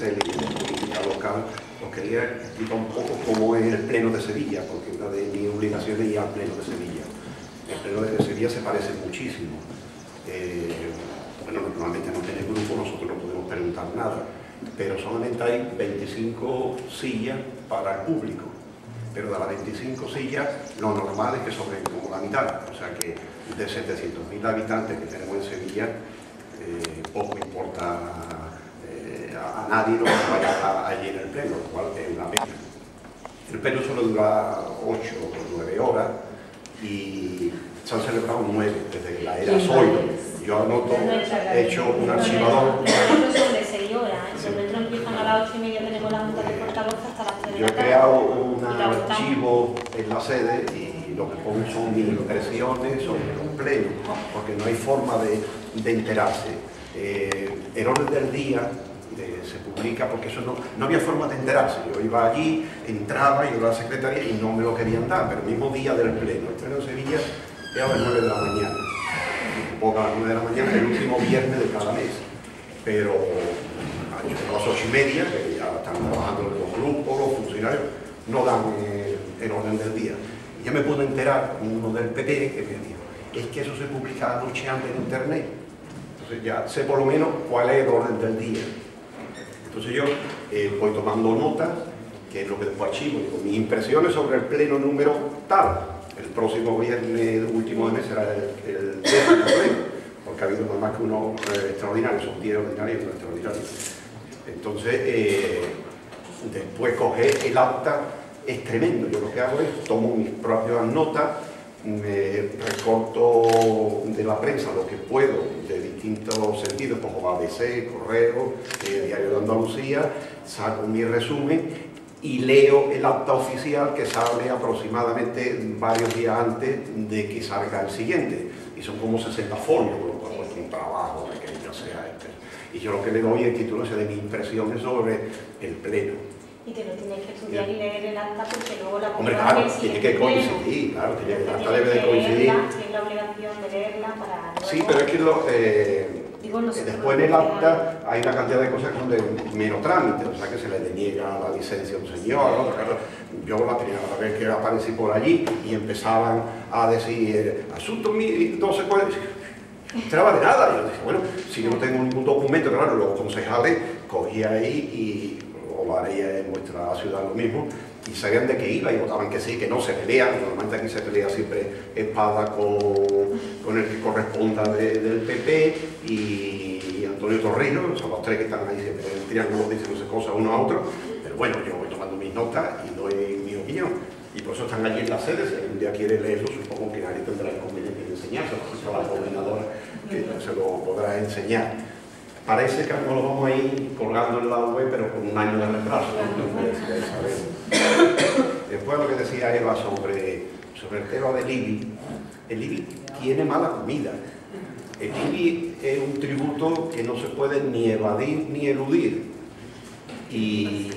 Local, os quería explicar un poco cómo es el Pleno de Sevilla, porque una de mis obligaciones es ir al Pleno de Sevilla. El Pleno de Sevilla se parece muchísimo. Eh, bueno, normalmente no tiene grupo, nosotros no podemos preguntar nada, pero solamente hay 25 sillas para el público. Pero de las 25 sillas, lo normal es que sobren como la mitad. O sea que de 700.000 habitantes que tenemos en Sevilla, eh, poco importa a, nadie lo que vaya allí en el pleno, lo cual es una media. El pleno solo dura 8 o 9 horas y se han celebrado 9 desde la era Zoilo. Yo anoto, he hecho un archivador. son de 6 horas, ¿eh? empiezan a las 8 y media, tenemos la junta de portavoz hasta las 3 Yo he creado un archivo en la sede y lo que pongo son mis impresiones sobre los plenos, porque no hay forma de, de enterarse. Eh, el orden del día se publica porque eso no, no había forma de enterarse. Yo iba allí, entraba, iba a la secretaría y no me lo querían dar, pero el mismo día del pleno. El pleno de Sevilla es a las 9 de la mañana poco a las 9 de la mañana, el último viernes de cada mes. Pero a las 8 y media, que ya están trabajando los grupos, los funcionarios, no dan eh, el orden del día. Y ya me pude enterar, uno del PP, que me dijo, es que eso se publica la noche antes en internet. Entonces ya sé por lo menos cuál es el orden del día. Entonces yo eh, voy tomando notas, que es lo que después archivo, digo, mis impresiones sobre el pleno número tal, el próximo viernes último de mes será el, el pleno, porque ha habido más que uno eh, extraordinario, son 10 ordinarios y uno extraordinario. Entonces, eh, después coger el acta es tremendo. Yo lo que hago es tomo mis propias notas, me recorto de la prensa lo que puedo de distintos sentidos, como ABC, Correo, eh, Diario de Andalucía, saco mi resumen y leo el acta oficial que sale aproximadamente varios días antes de que salga el siguiente. Y son como 60 folios, por lo cual es un trabajo de que yo sea este. Y yo lo que le doy es título de mis impresiones sobre el pleno. Y que no tienes que estudiar y leer el acta porque luego la Hombre, claro, tiene que coincidir, claro, tiene, el acta debe de coincidir. Tienes la obligación de leerla para... Sí, pero es que lo... Eh, Después en el acta hay una cantidad de cosas que son de mero trámite, o sea que se le deniega la licencia a un señor, yo la primera vez que aparecí por allí y empezaban a decir, asunto no se puede entraba de nada. Yo dije, bueno, si yo no tengo ningún documento, claro, los concejales cogía ahí y o lo haría en nuestra ciudad lo mismo, y sabían de qué iba y votaban que sí, que no se pelean. Normalmente aquí se pelea siempre espada con, con el que corresponda del PP y, Antonio Torrino, son los tres que están ahí siempre en triángulo diciéndose cosas uno a otro. Pero bueno, yo voy tomando mis notas y doy mi opinión. Y por eso están allí en las sedes, si algún día quiere leerlo, supongo que nadie tendrá el conveniente de enseñarse, porque la coordinadora que se lo podrá enseñar. Parece que no lo vamos a ir colgando en la web, pero con un año de retraso. Después lo que decía Eva sobre, sobre el tema del IBI, el IBI tiene mala comida. El IBI es un tributo que no se puede ni evadir ni eludir. Y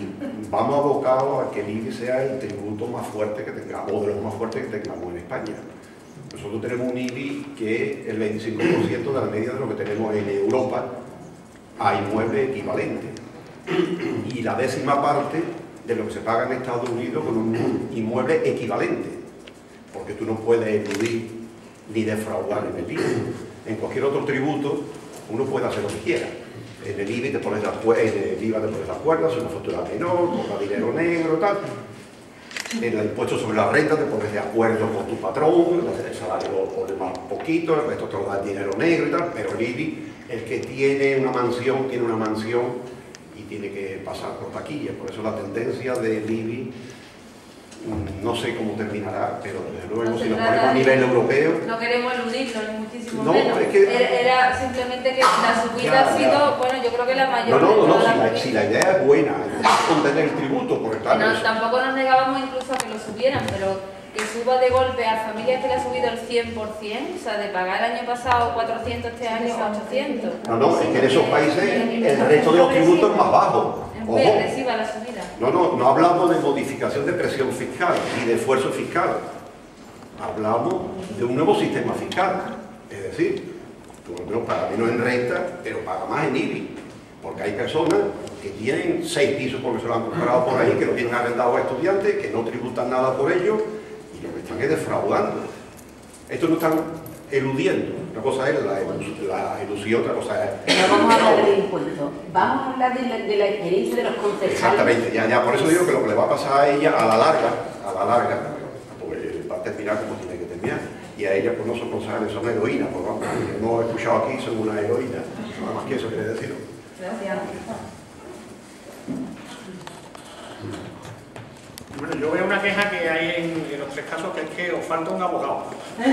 vamos abocados a que el IBI sea el tributo más fuerte que tengamos, o de los más fuertes que tengamos en España. Nosotros tenemos un IBI que es el 25% de la media de lo que tenemos en Europa a inmueble equivalente. Y la décima parte de lo que se paga en Estados Unidos con un inmueble equivalente. Porque tú no puedes eludir ni defraudar en el IVA. En cualquier otro tributo uno puede hacer lo que quiera. En el IVA te pones la, en el IVA te pones las cuerdas, una factura menor, cobra dinero negro, tal. En el impuesto sobre la renta te pones de acuerdo con tu patrón, el salario lo más poquito, el resto te lo da dinero negro y tal, pero el IBI, el que tiene una mansión, tiene una mansión y tiene que pasar por taquilla. Por eso la tendencia del IBI no sé cómo terminará, pero desde luego si nos ponemos a nivel europeo... No queremos eludirlo, ni muchísimo no, menos. Es que, era simplemente que la subida ha sido, bueno, yo creo que la mayor... No, no, no, si, la, si, la, idea es buena, es contener el tributo, por ejemplo... No, tampoco nos negábamos incluso a que lo subieran, pero que suba de golpe a familias que le ha subido el 100%, o sea, de pagar el año pasado 400, este año 800. No, no, es que en esos países el resto de los tributos es más bajo. Es muy agresiva la subida. No, no, no hablamos de modificación de presión fiscal ni de esfuerzo fiscal. Hablamos de un nuevo sistema fiscal. Es decir, tú no pagas menos en renta, pero paga más en IBI. Porque hay personas que tienen seis pisos porque se lo han comprado por ahí, que lo tienen arrendado a estudiantes, que no tributan nada por ello lo que están es defraudando. Esto no están eludiendo. Una cosa es la, la ilusión, otra cosa es... Pero vamos a hablar del impuesto. Vamos a hablar de la, de la experiencia de los concejales. Exactamente, ya, ya, por eso digo que lo que le va a pasar a ella a la larga, a la larga, pues va a terminar como tiene que terminar. Y a ella pues no son concejales, son heroínas, pues vamos, hemos escuchado aquí, son una heroína, nada más que eso quiere decir. Gracias. Bueno, yo veo una queja que hay en, en los tres casos que es que os falta un abogado.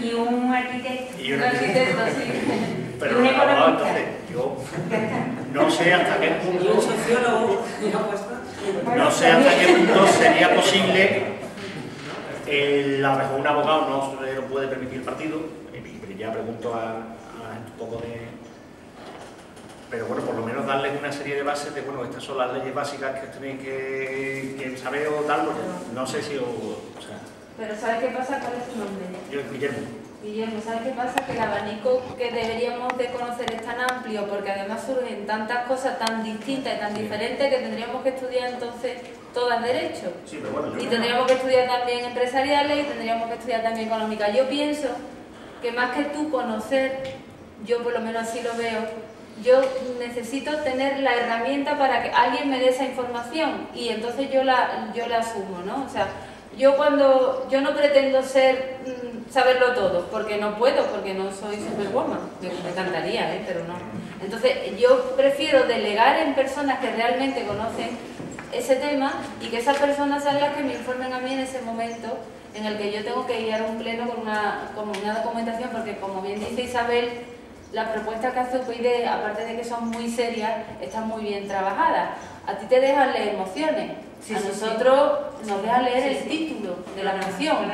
Y un arquitecto. Y Un arquitecto, sí. Pero un abogado, entonces, yo no sé hasta qué punto, Y un sociólogo, y apuesta. no sé hasta qué punto sería posible el, a lo mejor un abogado no se lo puede permitir el partido, ya pregunto a, a un poco de pero bueno, por lo menos darles una serie de bases de, bueno, estas son las leyes básicas que tenéis que, que saber o tal, porque no sé si, o, o sea, Pero ¿sabes qué pasa? ¿Cuál es tu nombre? yo, Guillermo, Guillermo, ¿sabes qué pasa? Que el abanico que deberíamos de conocer es tan amplio porque además surgen tantas cosas tan distintas y tan diferentes que tendríamos que estudiar entonces todas derecho. sí, pero bueno, yo Y tendríamos que estudiar también empresariales y tendríamos que estudiar también económica. Yo pienso que más que tú conocer, yo por lo menos así lo veo, yo necesito tener la herramienta para que alguien me dé esa información y entonces yo la, yo la asumo, ¿no? O sea, yo cuando, yo no pretendo ser, mm, saberlo todo, porque no puedo, porque no soy superwoman, me, encantaría, ¿eh? pero no. Entonces, yo prefiero delegar en personas que realmente conocen ese tema y que esas personas sean las que me informen a mí en ese momento en el que yo tengo que a un pleno con una, con una documentación, porque como bien dice Isabel, las propuestas que hace UPyD, aparte de que son muy serias, están muy bien trabajadas. A ti te dejan leer mociones, Sí, a sí, sí. nosotros nos dejan leer el título de la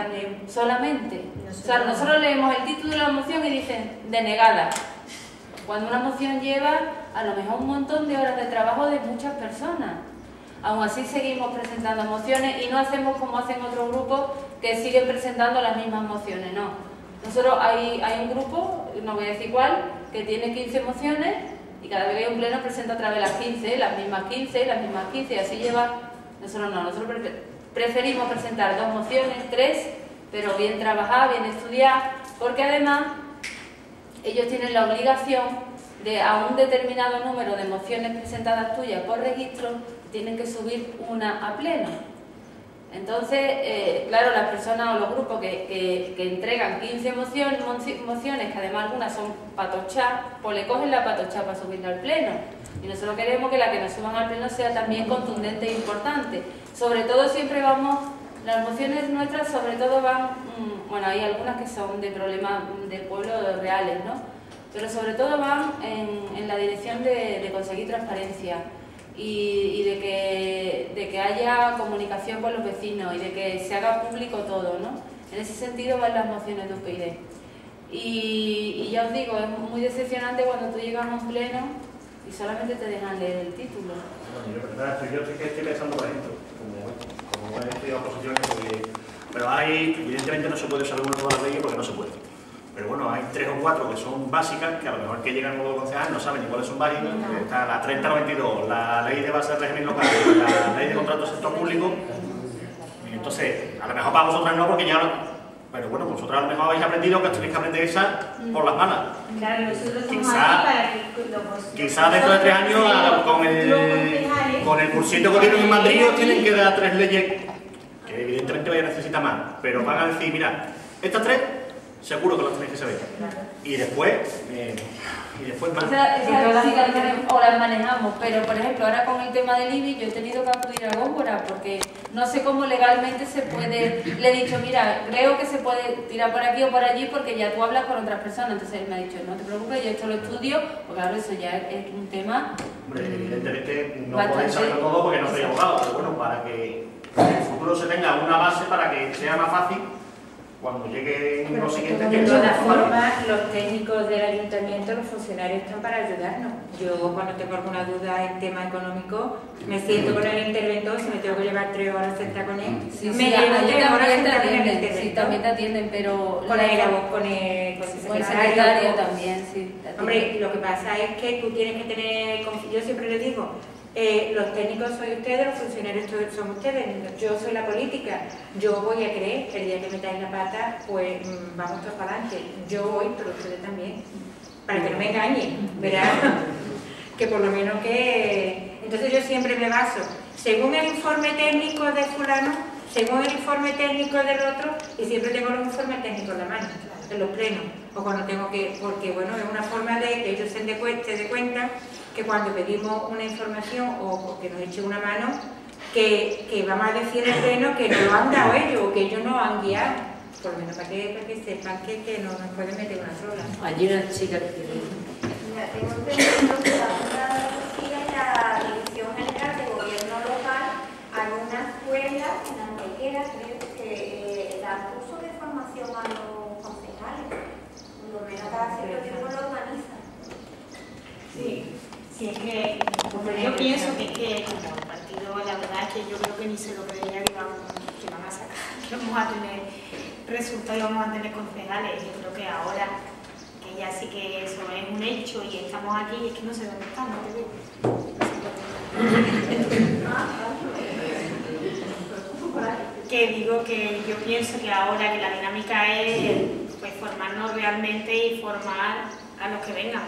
leemos. solamente. O sea, Nosotros- nosotros leemos el título de la moción y dicen denegada. Cuando una moción lleva a lo mejor un montón de horas de trabajo de muchas personas. Aún así seguimos presentando mociones y no hacemos como hacen otros grupos que siguen presentando las mismas mociones, no. Nosotros hay, hay un grupo, no voy a decir cuál, que tiene 15 mociones y cada vez que hay un pleno presenta otra vez las 15, las mismas 15, las mismas 15 y así lleva. Nosotros no, nosotros pre- preferimos presentar dos mociones, tres, pero bien trabajadas, bien estudiadas, porque además ellos tienen la obligación de a un determinado número de mociones presentadas tuyas por registro, tienen que subir una a pleno. Entonces, eh, claro, las personas o los grupos que, que- que entregan 15 mociones, que además algunas son patochá, pues le cogen la patochá para subirla al pleno. Y nosotros queremos que la que nos suban al pleno sea también contundente e importante. Sobre todo siempre vamos, las mociones nuestras sobre todo van, mm, bueno, hay algunas que son de problemas del pueblo reales, ¿no? Pero sobre todo van en, la dirección de conseguir transparencia y, y de, que, de que haya comunicación con los vecinos y de que se haga público todo, ¿no? En ese sentido van las mociones de UPyD. Y, y ya os digo, es muy decepcionante cuando tú llegas a un pleno y solamente te dejan leer el título. Bueno, yo, verdad, yo estoy, estoy pensando, por ejemplo, como, como he estudiado oposiciones, porque- pero hay, evidentemente no se puede usar de todas las leyes porque no se puede. Pero bueno, hay tres o cuatro que son básicas, que a lo mejor que llegan nuevos concejales no saben ni cuáles son básicas. Está la 3092, la ley de base de régimen local, la ley de contrato del sector público. Entonces, a lo mejor para vosotras no, porque ya no. Pero bueno, vosotras a lo mejor habéis aprendido que tenéis que aprender esa por las malas. Claro, nosotros Quizá- aquí para que Quizás dentro de tres años, con el, con el cursito que tienen en Madrid, os tienen que dar tres leyes que evidentemente vais a necesitar más, pero van a decir, mira, estas tres seguro que las tenéis que saber. Y después, eh, y después más. Esa todas sí o las manejamos, pero por ejemplo ahora con el tema del IBI yo he tenido que acudir a Góngora porque no sé cómo legalmente se puede, le he dicho, mira, creo que se puede tirar por aquí o por allí porque ya tú hablas con otras personas, entonces él me ha dicho, no te preocupes, yo esto lo estudio, porque claro, eso ya es un tema Hombre, evidentemente no Bastante. podéis saberlo todo porque no soy abogado, pero bueno, para que en el futuro se tenga una base para que sea más fácil, cuando lleguen Pero los que siguientes de todas formas, los técnicos del ayuntamiento, los funcionarios están para ayudarnos. Yo cuando tengo alguna duda en tema económico, me siento con el interventor, si me tengo que llevar tres horas sentada con él, Sí, me sí, llevo tres horas sentada con el sí, también te atienden, pero... Con la- el, el, con el con el secretario, secretario también, sí. Hombre, lo que pasa es que tú tienes que tener confi- Yo siempre le digo, eh, los técnicos soy ustedes, los funcionarios son ustedes, yo soy la política. Yo voy a creer, el día que metáis la pata, pues mm, vamos todos para adelante. Yo voy, pero ustedes también. Para que no me engañen, ¿verdad? que por lo menos que... Entonces yo siempre me baso, según el informe técnico de fulano, según el informe técnico del otro, y siempre tengo los informes técnicos en la mano, en los plenos, o cuando tengo que, porque bueno, es una forma de que ellos se den cuenta que cuando pedimos una información o, o que nos eche una mano, que, que vamos a decir el pleno que no lo han dado ellos, o que ellos no han guiado, por lo menos para que, para que sepan que, que no nos pueden meter una sola. Allí una chica que tiene... Mira, tengo entendido que la Junta de la Dirección General de Gobierno Local hay una escuela en Antequera, creo que eh, da curso de formación a los concejales. Por lo menos cada cierto tiempo lo organizan. Sí, sí, es que pues yo pienso que, que como el partido, la verdad es que yo creo que ni se lo creía que vamos, que van a sacar, que vamos a tener resultados y vamos a tener concejales. Yo creo que ahora, que ya sí que eso es un hecho y estamos aquí, es que no sé dónde estamos. Que digo que yo pienso que ahora que la dinámica es pues, formarnos realmente y formar a los que vengan.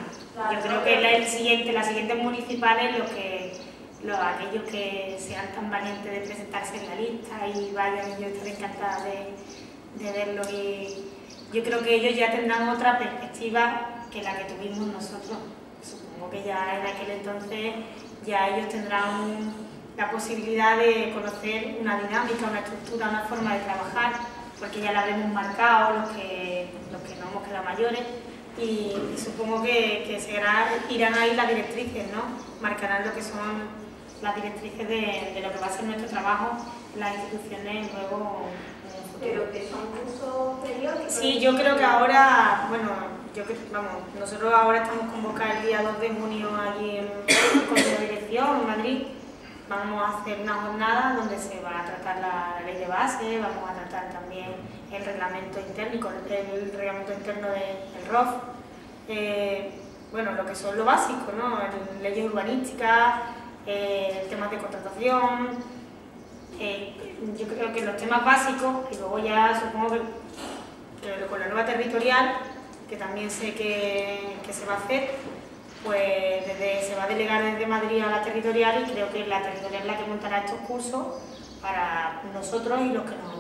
Yo creo que la, el siguiente, las siguientes municipales, los que, los, aquellos que sean tan valientes de presentarse en la lista y vayan, yo estaré encantada de, de verlos. Y yo creo que ellos ya tendrán otra perspectiva que la que tuvimos nosotros. Supongo que ya en aquel entonces ya ellos tendrán la posibilidad de conocer una dinámica, una estructura, una forma de trabajar, porque ya la habremos marcado los que, los que no hemos quedado mayores y, y supongo que, que será, irán ahí las directrices, ¿no? Marcarán lo que son las directrices de, de lo que va a ser nuestro trabajo en las instituciones luego. Pero que son cursos periódicos. Sí, yo creo que ahora, bueno, yo vamos, nosotros ahora estamos convocados el día 2 de junio allí en el Consejo de Dirección, en Madrid. Vamos a hacer una jornada donde se va a tratar la ley de base, vamos a tratar también el reglamento interno, el reglamento interno del ROF, eh, bueno, lo que son lo básico, ¿no? Leyes urbanísticas, eh, temas de contratación, eh, yo creo que los temas básicos, y luego ya supongo que, que con la nueva territorial, que también sé que, que se va a hacer, pues desde, se va a delegar desde Madrid a la territorial y creo que la territorial es la que montará estos cursos para nosotros y los que nos